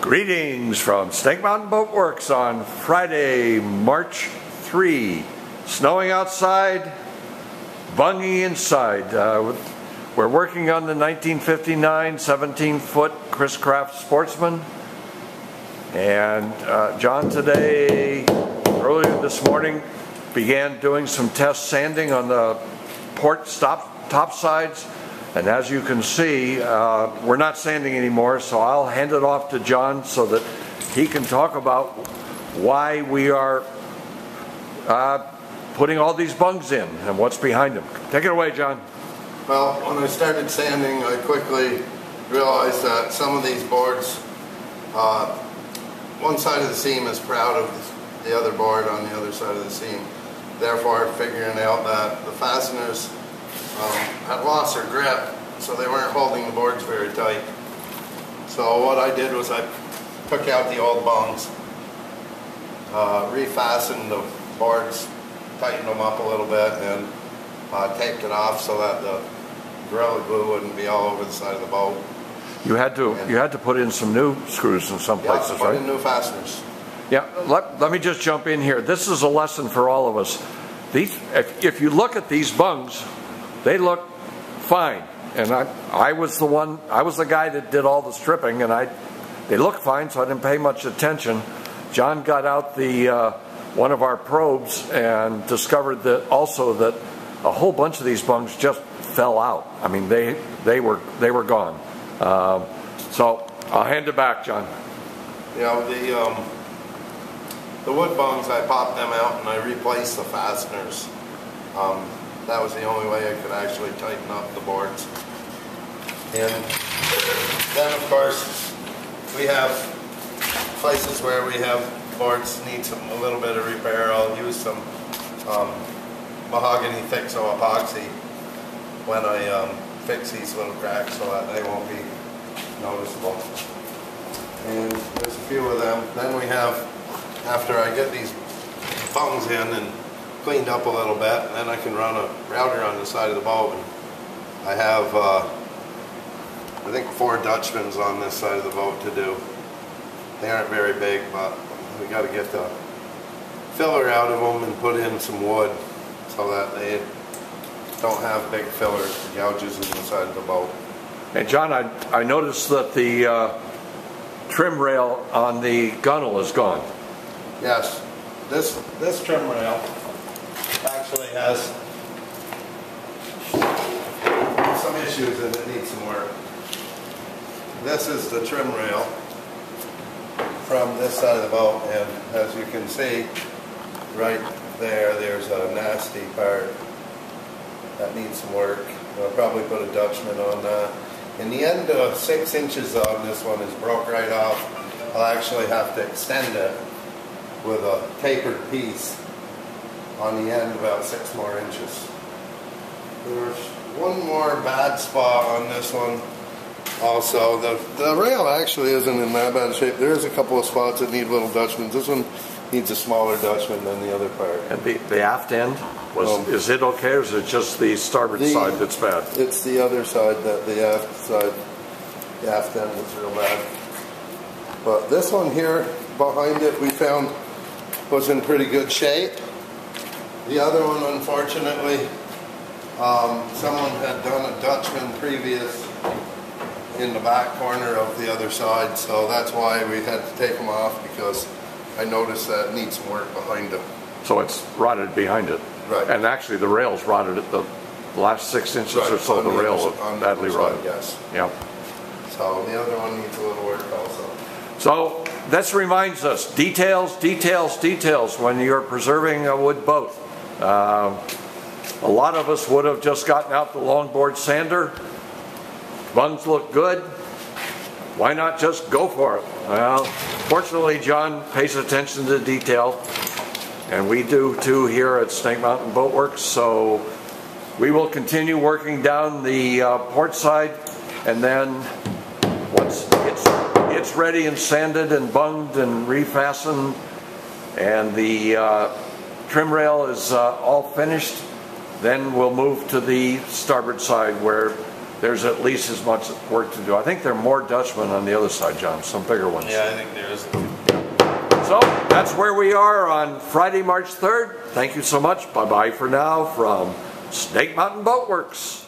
Greetings from Snake Mountain Boat Works on Friday, March 3. Snowing outside, bunging inside. Uh, we're working on the 1959 17 foot Chris Craft Sportsman. And uh, John today, earlier this morning, began doing some test sanding on the port stop, top sides and as you can see, uh, we're not sanding anymore, so I'll hand it off to John so that he can talk about why we are uh, putting all these bungs in and what's behind them. Take it away, John. Well, when I started sanding, I quickly realized that some of these boards, uh, one side of the seam is proud of the other board on the other side of the seam. Therefore, figuring out that the fasteners um, had lost their grip, so they weren't holding the boards very tight. So what I did was I took out the old bungs, uh, refastened the boards, tightened them up a little bit, and uh, taped it off so that the Gorilla Glue wouldn't be all over the side of the boat. You had to and, you had to put in some new screws in some places, yeah, put right? in new fasteners. Yeah, let, let me just jump in here. This is a lesson for all of us. These, if, if you look at these bungs, they look fine. And I, I was the one, I was the guy that did all the stripping, and I, they looked fine, so I didn't pay much attention. John got out the uh, one of our probes and discovered that also that a whole bunch of these bungs just fell out. I mean, they they were they were gone. Um, so I'll hand it back, John. Yeah, the um, the wood bungs, I popped them out and I replaced the fasteners. Um, that was the only way I could actually tighten up the boards. And then of course we have places where we have boards need some a little bit of repair. I'll use some um, mahogany Fixo epoxy when I um, fix these little cracks so that they won't be noticeable. And there's a few of them. Then we have, after I get these bungs in and cleaned up a little bit, and then I can run a router on the side of the boat. And I have, uh, I think, four Dutchmans on this side of the boat to do. They aren't very big, but we got to get the filler out of them and put in some wood so that they don't have big filler gouges in the side of the boat. Hey, John, I, I noticed that the uh, trim rail on the gunnel is gone. Yes, this this trim rail actually has some issues and it needs some work. This is the trim rail from this side of the boat and as you can see right there there's a nasty part that needs some work. I'll probably put a Dutchman on that. And the end of six inches on this one is broke right off. I'll actually have to extend it with a tapered piece on the end about six more inches. There's one more bad spot on this one also. The, the rail actually isn't in that bad shape. There is a couple of spots that need little Dutchmans. This one needs a smaller Dutchman than the other part. And the, the aft end, was um, is it okay or is it just the starboard the, side that's bad? It's the other side that the aft side, the aft end was real bad. But this one here behind it we found was in pretty good shape. The other one, unfortunately, um, someone had done a Dutchman previous in the back corner of the other side, so that's why we had to take them off because I noticed that it needs some work behind it. So it's rotted behind it. Right. And actually the rail's rotted at the last six inches right. or so, the, the rail badly rotted. Yes. Yeah. So the other one needs a little work also. So this reminds us, details, details, details when you're preserving a wood boat. Uh, a lot of us would have just gotten out the longboard sander. Bungs look good. Why not just go for it? Well, fortunately, John pays attention to detail, and we do too here at Snake Mountain Boat Works. So we will continue working down the uh, port side, and then once it's it's ready and sanded and bunged and refastened, and the uh, trim rail is uh, all finished, then we'll move to the starboard side where there's at least as much work to do. I think there are more Dutchmen on the other side, John, some bigger ones. Yeah, I think there is. So that's where we are on Friday, March 3rd. Thank you so much. Bye-bye for now from Snake Mountain Boat Works.